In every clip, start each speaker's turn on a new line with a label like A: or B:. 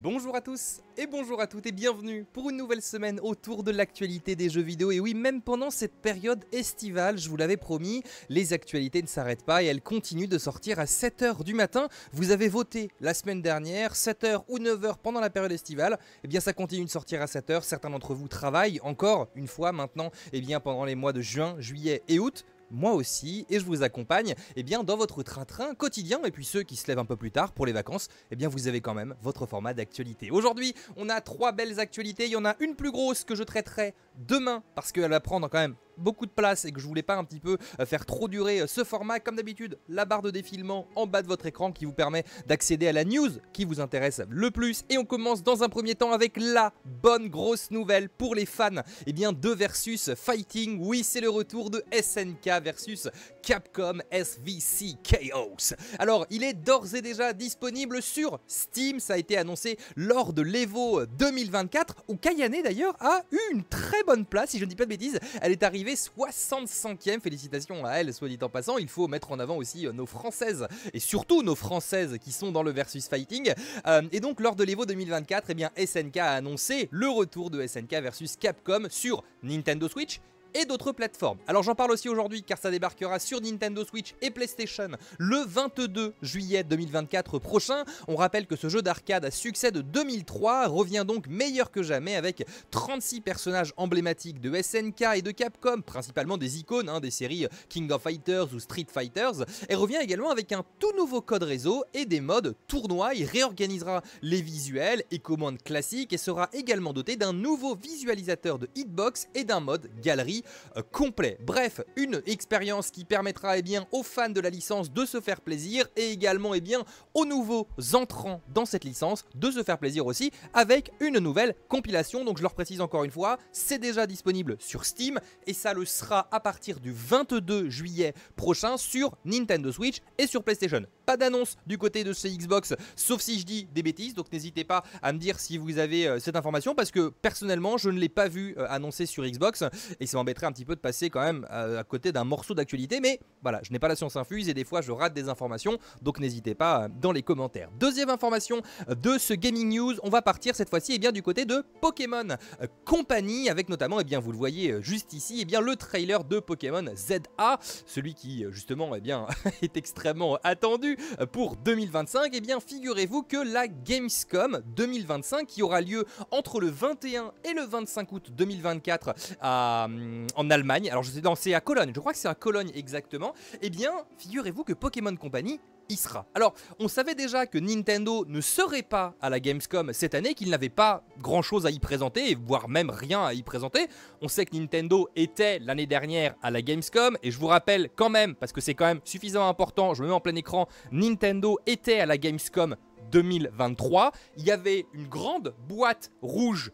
A: Bonjour à tous et bonjour à toutes et bienvenue pour une nouvelle semaine autour de l'actualité des jeux vidéo. Et oui, même pendant cette période estivale, je vous l'avais promis, les actualités ne s'arrêtent pas et elles continuent de sortir à 7h du matin. Vous avez voté la semaine dernière, 7h ou 9h pendant la période estivale. Et eh bien ça continue de sortir à 7h. Certains d'entre vous travaillent encore une fois maintenant, et eh bien pendant les mois de juin, juillet et août moi aussi, et je vous accompagne eh bien, dans votre train-train quotidien. Et puis ceux qui se lèvent un peu plus tard pour les vacances, eh bien, vous avez quand même votre format d'actualité. Aujourd'hui, on a trois belles actualités. Il y en a une plus grosse que je traiterai demain, parce qu'elle va prendre quand même beaucoup de place et que je voulais pas un petit peu euh, faire trop durer euh, ce format. Comme d'habitude, la barre de défilement en bas de votre écran qui vous permet d'accéder à la news qui vous intéresse le plus. Et on commence dans un premier temps avec la bonne grosse nouvelle pour les fans. Eh bien, de versus Fighting. Oui, c'est le retour de SNK versus Capcom SVC Chaos. Alors, il est d'ores et déjà disponible sur Steam. Ça a été annoncé lors de l'Evo 2024 où Kayane d'ailleurs a eu une très bonne place, si je ne dis pas de bêtises. Elle est arrivée 65e. Félicitations à elle, soit dit en passant. Il faut mettre en avant aussi euh, nos françaises et surtout nos françaises qui sont dans le versus fighting. Euh, et donc, lors de l'Evo 2024, eh bien, SNK a annoncé le retour de SNK versus Capcom sur Nintendo Switch et d'autres plateformes. Alors j'en parle aussi aujourd'hui car ça débarquera sur Nintendo Switch et PlayStation le 22 juillet 2024 prochain. On rappelle que ce jeu d'arcade à succès de 2003 revient donc meilleur que jamais avec 36 personnages emblématiques de SNK et de Capcom, principalement des icônes hein, des séries King of Fighters ou Street Fighters, et revient également avec un tout nouveau code réseau et des modes tournoi. Il réorganisera les visuels et commandes classiques et sera également doté d'un nouveau visualisateur de hitbox et d'un mode galerie euh, complet. Bref, une expérience qui permettra eh bien, aux fans de la licence de se faire plaisir et également eh bien, aux nouveaux entrants dans cette licence de se faire plaisir aussi avec une nouvelle compilation. Donc je leur précise encore une fois, c'est déjà disponible sur Steam et ça le sera à partir du 22 juillet prochain sur Nintendo Switch et sur PlayStation. Pas d'annonce du côté de ce Xbox, sauf si je dis des bêtises, donc n'hésitez pas à me dire si vous avez euh, cette information parce que personnellement je ne l'ai pas vu euh, annoncé sur Xbox et ça m'embêterait un petit peu de passer quand même à, côté d'un morceau d'actualité, mais voilà, je n'ai pas la science infuse et des fois je rate des informations, donc n'hésitez pas euh, dans les commentaires. Deuxième information de ce Gaming News, on va partir cette fois-ci eh du côté de Pokémon Company, avec notamment, eh bien, vous le voyez juste ici, eh bien, le trailer de Pokémon ZA, celui qui justement et bien, est extrêmement attendu pour 2025, et bien figurez-vous que la Gamescom 2025 qui aura lieu entre le 21 et le 25 août 2024 en Allemagne, alors je sais, c'est à Cologne, je crois que c'est à Cologne exactement, et bien figurez-vous que Pokémon Company y sera. Alors, on savait déjà que Nintendo ne serait pas à la Gamescom cette année, qu'il n'avait pas grand chose à y présenter, voire même rien à y présenter. On sait que Nintendo était l'année dernière à la Gamescom, et je vous rappelle quand même, parce que c'est quand même suffisamment important, je me mets en plein écran, Nintendo était à la Gamescom 2023. Il y avait une grande boîte rouge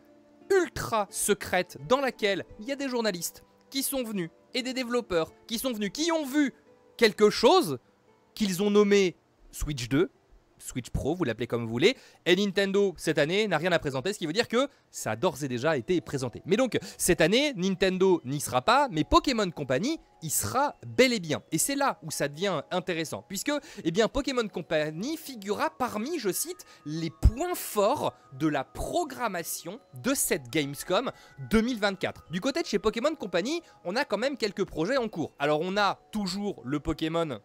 A: ultra secrète dans laquelle il y a des journalistes qui sont venus et des développeurs qui sont venus, qui ont vu quelque chose qu'ils ont nommé Switch 2, Switch Pro, vous l'appelez comme vous voulez. Et Nintendo, cette année, n'a rien à présenter, ce qui veut dire que ça a d'ores et déjà été présenté. Mais donc, cette année, Nintendo n'y sera pas, mais Pokémon Company y sera bel et bien. Et c'est là où ça devient intéressant, puisque, eh Pokémon Company figurera parmi, je cite, les points forts de la programmation de cette Gamescom 2024. Du côté de chez Pokémon Company, on a quand même quelques projets en cours. Alors, on a toujours le Pokémon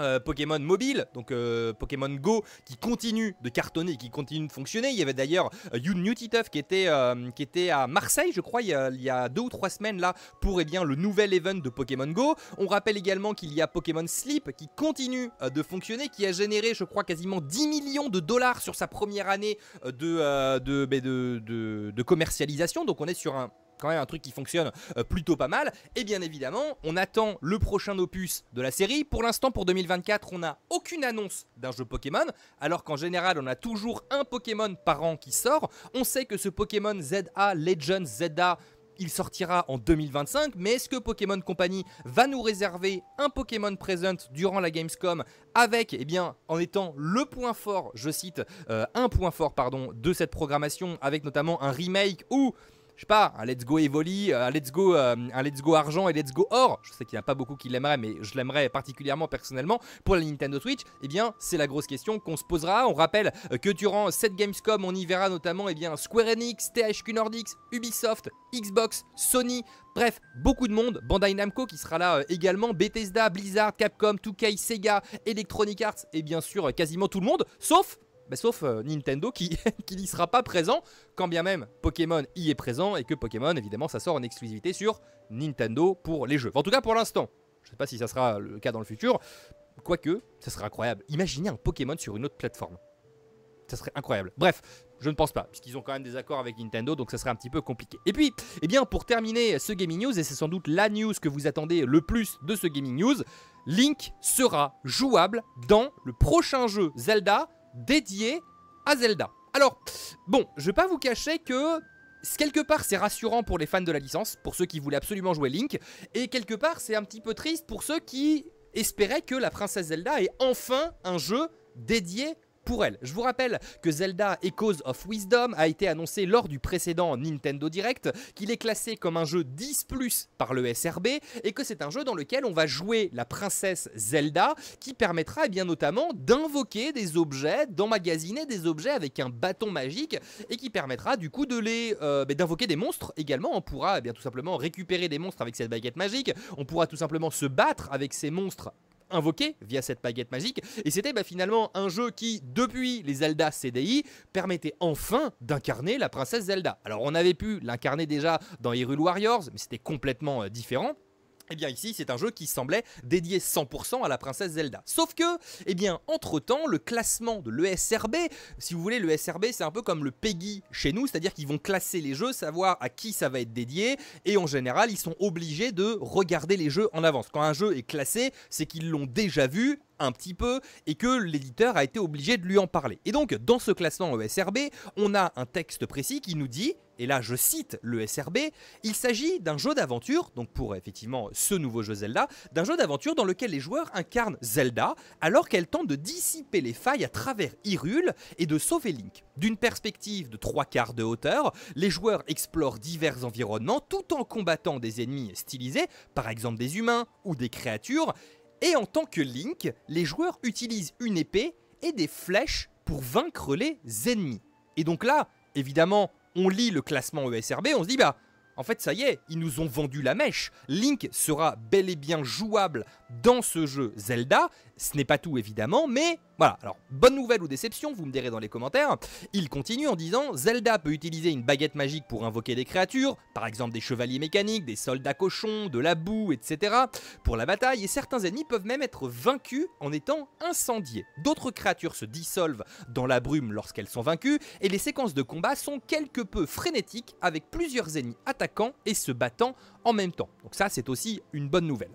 A: euh, Pokémon mobile, donc euh, Pokémon Go, qui continue de cartonner, qui continue de fonctionner. Il y avait d'ailleurs euh, Yoon Newtituff qui était à Marseille, je crois, il y, a, deux ou trois semaines là pour eh bien le nouvel event de Pokémon Go. On rappelle également qu'il y a Pokémon Sleep qui continue de fonctionner, qui a généré, je crois, quasiment 10 millions de dollars sur sa première année de commercialisation. Donc on est sur un quand même un truc qui fonctionne euh, plutôt pas mal. Et bien évidemment, on attend le prochain opus de la série. Pour l'instant, pour 2024, on n'a aucune annonce d'un jeu Pokémon, alors qu'en général, on a toujours un Pokémon par an qui sort. On sait que ce Pokémon ZA, Legends ZA, il sortira en 2025, mais est-ce que Pokémon Company va nous réserver un Pokémon Present durant la Gamescom avec, eh bien, en étant le point fort, je cite, euh, un point fort, pardon, de cette programmation, avec notamment un remake ou je sais pas, un Let's Go Evoli, un Let's Go, un Let's Go Argent et Let's Go Or, je sais qu'il n'y a pas beaucoup qui l'aimeraient, mais je l'aimerais particulièrement personnellement pour la Nintendo Switch, eh bien c'est la grosse question qu'on se posera. On rappelle que durant cette Gamescom, on y verra notamment eh bien, Square Enix, THQ Nordics, Ubisoft, Xbox, Sony, Bref, beaucoup de monde, Bandai Namco qui sera là euh, également, Bethesda, Blizzard, Capcom, 2K, Sega, Electronic Arts et bien sûr quasiment tout le monde, sauf bah, sauf euh, Nintendo qui, qui n'y sera pas présent, quand bien même Pokémon y est présent et que Pokémon, évidemment, ça sort en exclusivité sur Nintendo pour les jeux. en tout cas, pour l'instant. Je ne sais pas si ça sera le cas dans le futur. Quoique, ça serait incroyable. Imaginez un Pokémon sur une autre plateforme. Ça serait incroyable. Bref, je ne pense pas, puisqu'ils ont quand même des accords avec Nintendo, donc ça serait un petit peu compliqué. Et puis, eh bien, pour terminer ce Gaming News, et c'est sans doute la news que vous attendez le plus de ce Gaming News, Link sera jouable dans le prochain jeu Zelda dédié à Zelda. Alors, bon, je vais pas vous cacher que quelque part c'est rassurant pour les fans de la licence, pour ceux qui voulaient absolument jouer Link, et quelque part c'est un petit peu triste pour ceux qui espéraient que la princesse Zelda ait enfin un jeu dédié elle. Je vous rappelle que Zelda Echoes of Wisdom a été annoncé lors du précédent Nintendo Direct, qu'il est classé comme un jeu 10+, par le SRB, et que c'est un jeu dans lequel on va jouer la princesse Zelda, qui permettra eh bien notamment d'invoquer des objets, d'emmagasiner des objets avec un bâton magique, et qui permettra du coup de les euh, ben, d'invoquer des monstres également. On pourra eh bien tout simplement récupérer des monstres avec cette baguette magique, on pourra tout simplement se battre avec ces monstres invoqué via cette baguette magique. Et c'était bah, finalement un jeu qui, depuis les Zelda CDI, permettait enfin d'incarner la princesse Zelda. Alors on avait pu l'incarner déjà dans Hyrule Warriors, mais c'était complètement euh, différent. Eh bien ici, c'est un jeu qui semblait dédié 100% à la princesse Zelda. Sauf que, eh bien, entre-temps, le classement de l'ESRB, si vous voulez, l'ESRB, c'est un peu comme le PEGI chez nous, c'est-à-dire qu'ils vont classer les jeux, savoir à qui ça va être dédié, et en général, ils sont obligés de regarder les jeux en avance. Quand un jeu est classé, c'est qu'ils l'ont déjà vu, un petit peu et que l'éditeur a été obligé de lui en parler. Et donc dans ce classement ESRB, on a un texte précis qui nous dit, et là je cite le SRB, il s'agit d'un jeu d'aventure, donc pour effectivement ce nouveau jeu Zelda, d'un jeu d'aventure dans lequel les joueurs incarnent Zelda alors qu'elle tente de dissiper les failles à travers Hyrule et de sauver Link. D'une perspective de trois quarts de hauteur, les joueurs explorent divers environnements tout en combattant des ennemis stylisés, par exemple des humains ou des créatures, et en tant que Link, les joueurs utilisent une épée et des flèches pour vaincre les ennemis. Et donc là, évidemment, on lit le classement ESRB, on se dit bah en fait, ça y est, ils nous ont vendu la mèche. Link sera bel et bien jouable dans ce jeu Zelda. Ce n'est pas tout évidemment, mais voilà. Alors, bonne nouvelle ou déception, vous me direz dans les commentaires. Il continue en disant Zelda peut utiliser une baguette magique pour invoquer des créatures, par exemple des chevaliers mécaniques, des soldats cochons, de la boue, etc. pour la bataille, et certains ennemis peuvent même être vaincus en étant incendiés. D'autres créatures se dissolvent dans la brume lorsqu'elles sont vaincues, et les séquences de combat sont quelque peu frénétiques avec plusieurs ennemis attaqués et se battant en même temps. Donc ça, c'est aussi une bonne nouvelle.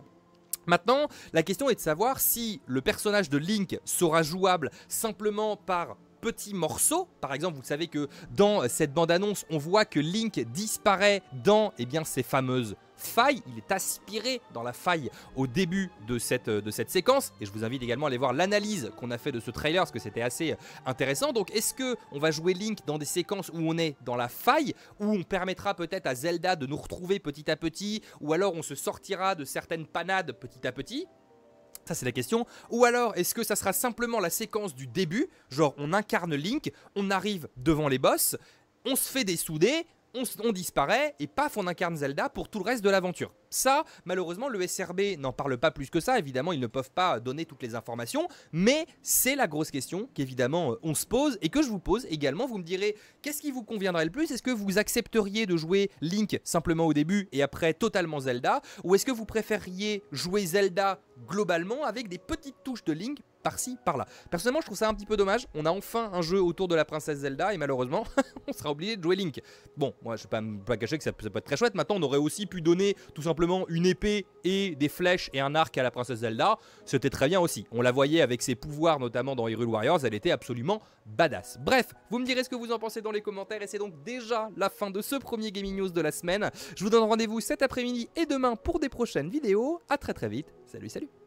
A: Maintenant, la question est de savoir si le personnage de Link sera jouable simplement par petits morceaux. Par exemple, vous savez que dans cette bande-annonce, on voit que Link disparaît dans eh ces fameuses faille, il est aspiré dans la faille au début de cette, de cette séquence, et je vous invite également à aller voir l'analyse qu'on a fait de ce trailer, parce que c'était assez intéressant. Donc est-ce que on va jouer Link dans des séquences où on est dans la faille, où on permettra peut-être à Zelda de nous retrouver petit à petit, ou alors on se sortira de certaines panades petit à petit? Ça c'est la question. Ou alors est-ce que ça sera simplement la séquence du début? Genre on incarne Link, on arrive devant les boss, on se fait dessouder, on, disparaît et paf, on incarne Zelda pour tout le reste de l'aventure. Ça, malheureusement, le SRB n'en parle pas plus que ça. Évidemment, ils ne peuvent pas donner toutes les informations, mais c'est la grosse question qu'évidemment euh, on se pose et que je vous pose également. Vous me direz, qu'est-ce qui vous conviendrait le plus? Est-ce que vous accepteriez de jouer Link simplement au début et après totalement Zelda? Ou est-ce que vous préfériez jouer Zelda globalement avec des petites touches de Link par-ci, par-là. Personnellement, je trouve ça un petit peu dommage. On a enfin un jeu autour de la princesse Zelda et malheureusement, on sera obligé de jouer Link. Bon, moi, je vais pas me cacher que ça, peut être très chouette. Maintenant, on aurait aussi pu donner tout simplement une épée et des flèches et un arc à la princesse Zelda. C'était très bien aussi. On la voyait avec ses pouvoirs, notamment dans Hyrule Warriors. Elle était absolument badass. Bref, vous me direz ce que vous en pensez dans les commentaires et c'est donc déjà la fin de ce premier Gaming News de la semaine. Je vous donne rendez-vous cet après-midi et demain pour des prochaines vidéos. A très très vite. Salut, salut